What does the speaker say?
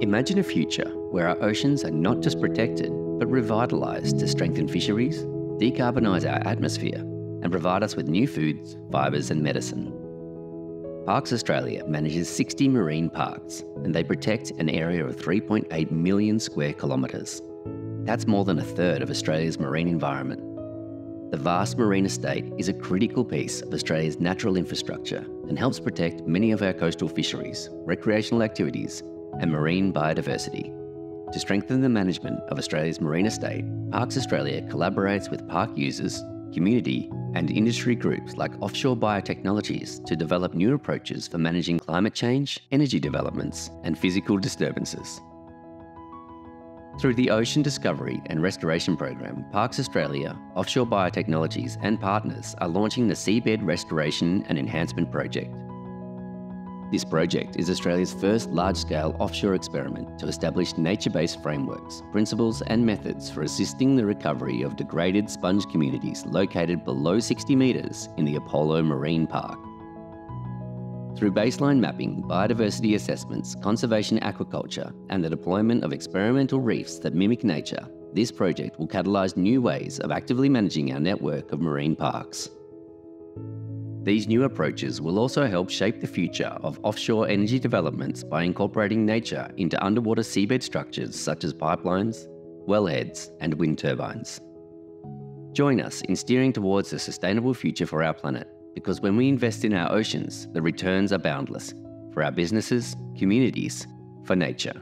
Imagine a future where our oceans are not just protected, but revitalised to strengthen fisheries, decarbonise our atmosphere, and provide us with new foods, fibres, and medicine. Parks Australia manages 60 marine parks, and they protect an area of 3.8 million square kilometres. That's more than a third of Australia's marine environment. The vast marine estate is a critical piece of Australia's natural infrastructure and helps protect many of our coastal fisheries, recreational activities, and marine biodiversity. To strengthen the management of Australia's marine estate, Parks Australia collaborates with park users, community, and industry groups like Offshore Biotechnologies to develop new approaches for managing climate change, energy developments, and physical disturbances. Through the Ocean Discovery and Restoration Program, Parks Australia, Offshore Biotechnologies, and partners are launching the Seabed Restoration and Enhancement Project. This project is Australia's first large scale offshore experiment to establish nature based frameworks, principles, and methods for assisting the recovery of degraded sponge communities located below 60 metres in the Apollo Marine Park. Through baseline mapping, biodiversity assessments, conservation aquaculture, and the deployment of experimental reefs that mimic nature, this project will catalyse new ways of actively managing our network of marine parks. These new approaches will also help shape the future of offshore energy developments by incorporating nature into underwater seabed structures such as pipelines, wellheads, and wind turbines. Join us in steering towards a sustainable future for our planet because when we invest in our oceans, the returns are boundless for our businesses, communities, for nature.